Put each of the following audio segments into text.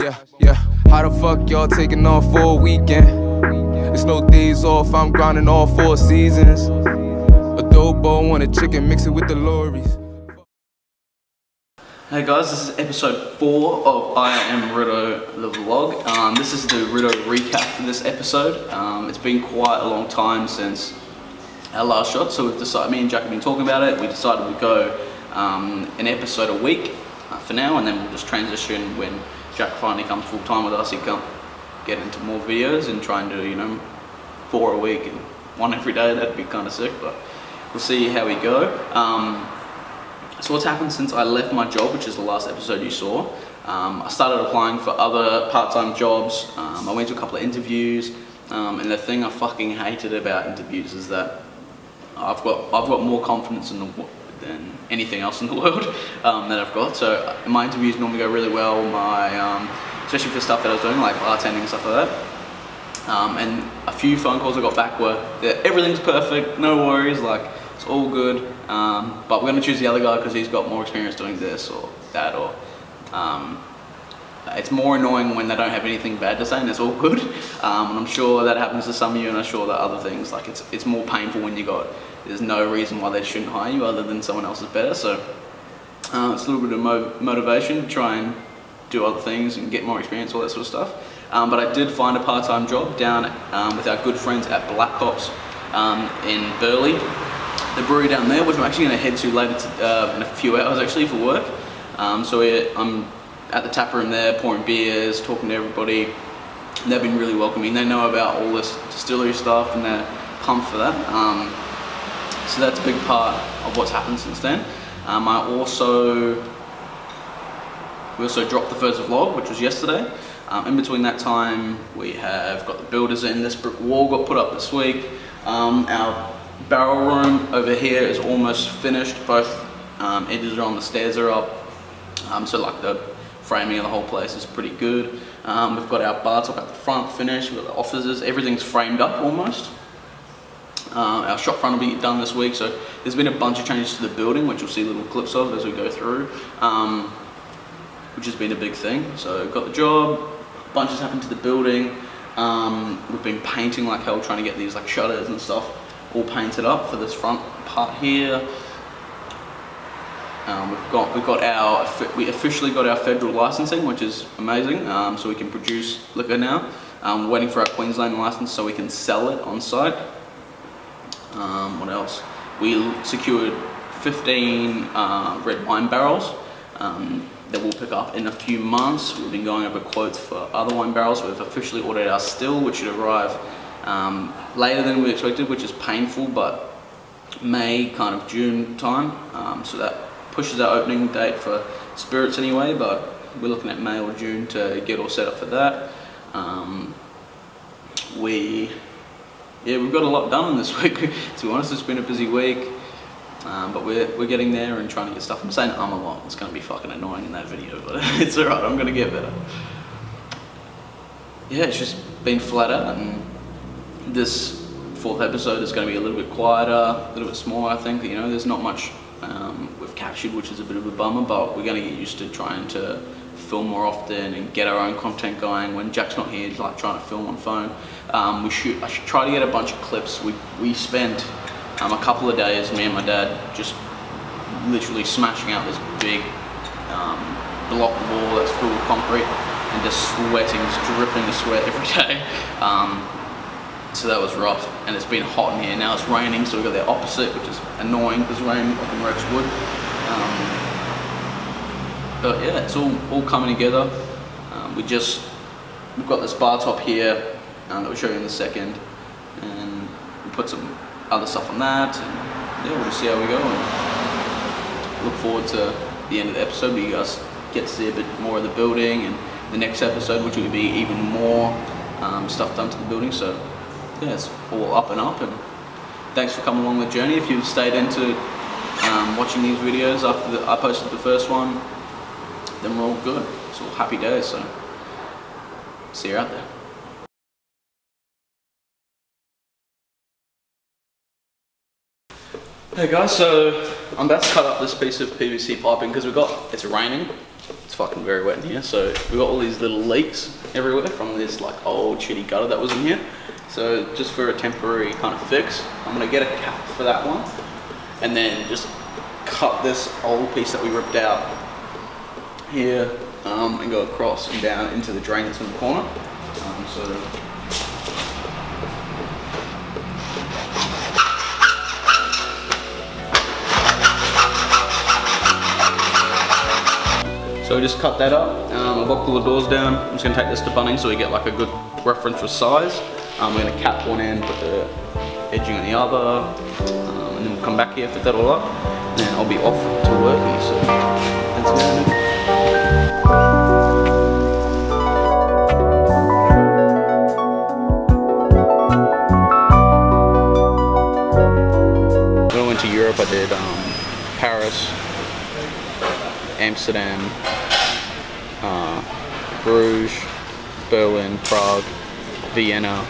Yeah, yeah. How the fuck y'all taking off for a weekend? It's no days off, I'm grinding all four seasons. Adobo on a chicken, mix it with the lorries. Hey guys, this is episode 4 of I Am Riddo the vlog. Um, this is the Riddo recap for this episode. Um, it's been quite a long time since our last shot, so we've decided, me and Jack have been talking about it, we decided we'd go um, an episode a week uh, for now, and then we'll just transition when Jack finally comes full time with us, he can get into more videos and try and do, you know, four a week and one every day, that'd be kind of sick, but we'll see how we go. Um, so what's happened since I left my job, which is the last episode you saw, um, I started applying for other part-time jobs, um, I went to a couple of interviews, um, and the thing I fucking hated about interviews is that I've got, I've got more confidence in the, than anything else in the world um, that I've got. So my interviews normally go really well, my, um, especially for stuff that I was doing, like bartending and stuff like that. Um, and a few phone calls I got back were that everything's perfect, no worries, like it's all good. Um, but we're going to choose the other guy because he's got more experience doing this or that or um, it's more annoying when they don't have anything bad to say and it's all good. Um, and I'm sure that happens to some of you and I'm sure that other things, like it's, it's more painful when you got, there's no reason why they shouldn't hire you other than someone else is better. So uh, it's a little bit of mo motivation to try and do other things and get more experience, all that sort of stuff. Um, but I did find a part-time job down um, with our good friends at Black Hops um, in Burleigh, the brewery down there, which I'm actually going to head to later to, uh, in a few hours actually for work. Um, so I'm at the tap room there, pouring beers, talking to everybody. They've been really welcoming. They know about all this distillery stuff and they're pumped for that. So that's a big part of what's happened since then. Um, I also, we also dropped the first vlog, which was yesterday. Um, in between that time, we have got the builders in. This brick wall got put up this week. Um, our barrel room over here is almost finished. Both um, edges are on, the stairs are up. Um, so like the framing of the whole place is pretty good. Um, we've got our bar top at the front finished, we've got the offices, everything's framed up almost. Uh, our shop front will be done this week, so there's been a bunch of changes to the building, which you'll see little clips of as we go through, um, which has been a big thing. So got the job, a bunch has happened to the building. Um, we've been painting like hell, trying to get these like shutters and stuff all painted up for this front part here. Um, we've got we've got our we officially got our federal licensing, which is amazing. Um, so we can produce liquor now. Um, waiting for our Queensland license so we can sell it on site. Um, what else? We secured 15 uh, red wine barrels um, that we'll pick up in a few months. We've been going over quotes for other wine barrels. We've officially ordered our still, which should arrive um, later than we expected, which is painful, but May, kind of June time. so that pushes our opening date for spirits anyway, but we're looking at May or June to get all set up for that. Um, we, yeah, we've got a lot done in this week. to be honest, it's been a busy week, um, but we're, we're getting there and trying to get stuff. I'm saying I'm a lot. It's going to be fucking annoying in that video, but it's alright. I'm going to get better. Yeah, it's just been flat out, and this fourth episode is going to be a little bit quieter, a little bit smaller. I think you know, there's not much um, we've captured, which is a bit of a bummer, but we're going to get used to trying to film more often and get our own content going. When Jack's not here, he's like trying to film on phone. Um, we should, I should try to get a bunch of clips. We, we spent um, a couple of days, me and my dad, just literally smashing out this big um, block wall that's full of concrete and just sweating, just dripping the sweat every day. Um, so that was rough and it's been hot in here now it's raining so we've got the opposite which is annoying because rain often wrecks wood um, but yeah it's all all coming together um, we just we've got this bar top here um, that we'll show you in a second and we put some other stuff on that and yeah we'll just see how we go and look forward to the end of the episode where you guys get to see a bit more of the building and the next episode which will be even more um, stuff done to the building so yeah, it's all up and up. And thanks for coming along the journey. If you've stayed into um, watching these videos after the, I posted the first one, then we're all good. It's all happy days. So see you out there. Hey guys, so I'm about to cut up this piece of PVC piping because we've got, it's raining, it's fucking very wet in here. So we've got all these little leaks everywhere from this like old shitty gutter that was in here. So just for a temporary kind of fix, I'm gonna get a cap for that one and then just cut this old piece that we ripped out here um, and go across and down into the drain that's in the corner. Um, so So we just cut that up. Um, I've locked all the doors down. I'm just gonna take this to Bunnings so we get like a good reference for size. Um, we're gonna cap one end, put the edging on the other, um, and then we'll come back here, fit that all up, and then I'll be off to work. So that's about. When I went to Europe, I did um, Paris, Amsterdam, uh, Bruges, Berlin, Prague, Vienna,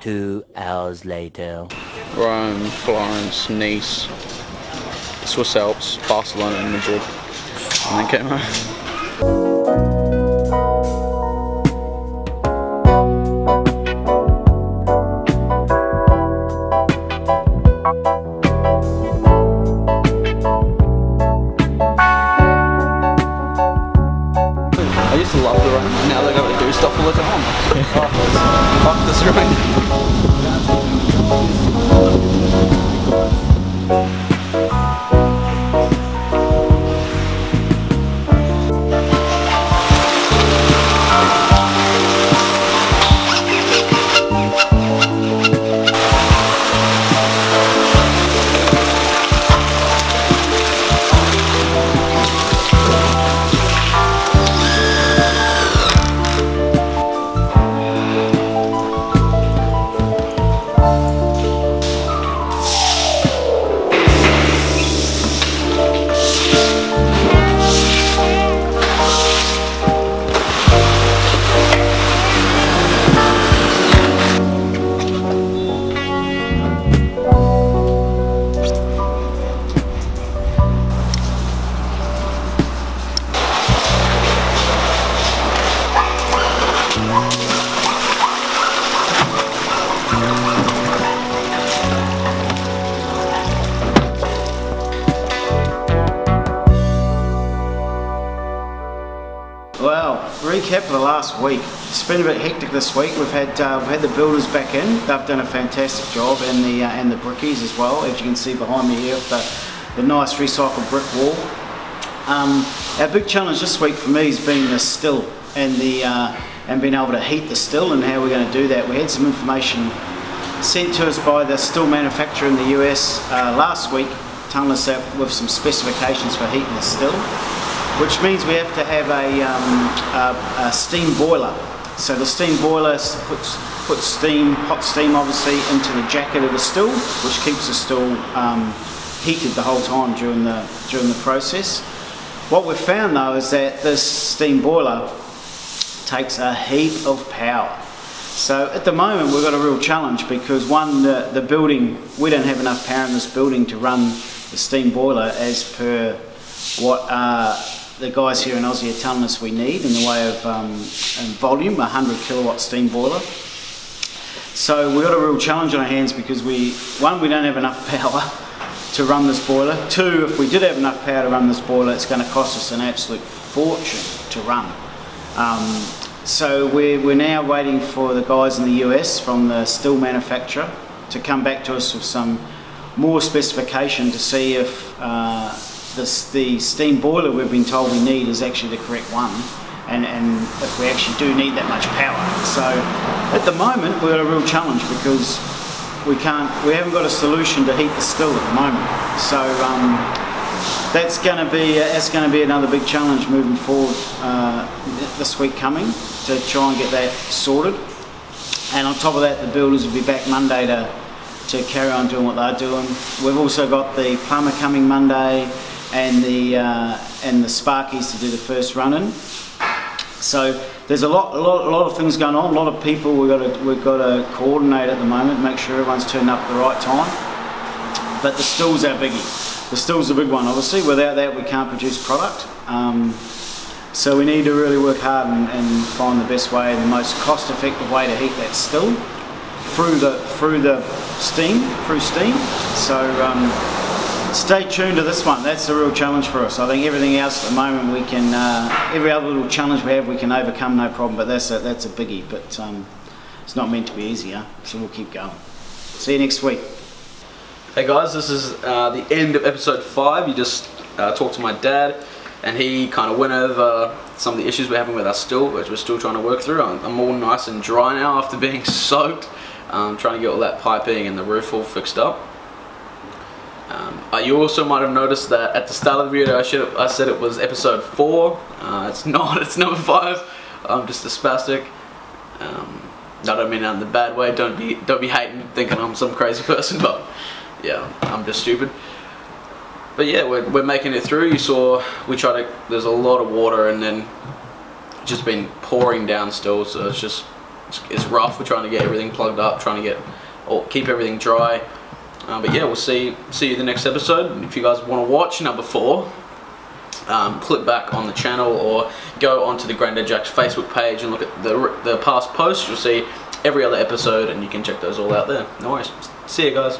Two hours later. Rome, Florence, Nice, Swiss Alps, Barcelona, and Madrid. And then came home. Fuck this rain. Recap of the last week. It's been a bit hectic this week. We've had uh, we've had the builders back in. They've done a fantastic job, and the uh, and the brickies as well, as you can see behind me here, the, the nice recycled brick wall. Um, our big challenge this week for me has been the still and the uh, and being able to heat the still and how we're going to do that. We had some information sent to us by the still manufacturer in the US uh, last week, telling us that with some specifications for heating the still, which means we have to have a, um, a, a steam boiler. So the steam boiler puts puts steam, hot steam obviously, into the jacket of the still, which keeps the still um, heated the whole time during the during the process. What we've found though is that this steam boiler takes a heap of power. So at the moment we've got a real challenge because one, the, the building, we don't have enough power in this building to run the steam boiler as per what uh, the guys here in Aussie are telling us we need in the way of um, um, volume, a 100 kilowatt steam boiler. So we've got a real challenge on our hands because we, one, we don't have enough power to run this boiler. Two, if we did have enough power to run this boiler, it's going to cost us an absolute fortune to run. Um, so we're, we're now waiting for the guys in the US from the still manufacturer to come back to us with some more specification to see if uh, this, the steam boiler we've been told we need is actually the correct one and, and if we actually do need that much power. So at the moment we've got a real challenge because we can't, we haven't got a solution to heat the still at the moment. So um, that's going to be that's going to be another big challenge moving forward uh, this week coming to try and get that sorted. And on top of that, the builders will be back Monday to to carry on doing what they're doing. We've also got the plumber coming Monday and the uh, and the Sparkies to do the first run in. So there's a lot, a lot, a lot of things going on. A lot of people we've got to we've got to coordinate at the moment, make sure everyone's turned up at the right time. But the still's our biggie. The still's the big one, obviously. Without that, we can't produce product. Um, So we need to really work hard and, and find the best way, the most cost-effective way to heat that still through the through the steam, through steam. So um, stay tuned to this one. That's the real challenge for us. I think everything else at the moment we can, uh, every other little challenge we have, we can overcome no problem. But that's a, that's a biggie. But um, it's not meant to be easy? So we'll keep going. See you next week. Hey guys, this is uh, the end of episode five. You just uh, talked to my dad, and he kind of went over some of the issues we're having with our still, which we're still trying to work through. I'm, I'm all nice and dry now after being soaked. Um, trying to get all that piping and the roof all fixed up. Um, uh, you also might have noticed that at the start of the video I, should I said it was episode 4. Uh, it's not, it's number 5. I'm just a spastic. Um, I don't mean that in the bad way, don't be, don't be hating, thinking I'm some crazy person, but yeah, I'm just stupid. But yeah, we're, we're making it through. You saw, we tried to, there's a lot of water and then just been pouring down still, so it's just, it's, it's rough. We're trying to get everything plugged up, trying to get, or keep everything dry. Uh, but yeah, we'll see see you the next episode. If you guys want to watch number four, um, click back on the channel or go onto the Granddad Jack's Facebook page and look at the, the past posts. You'll see every other episode and you can check those all out there. No worries. See you guys.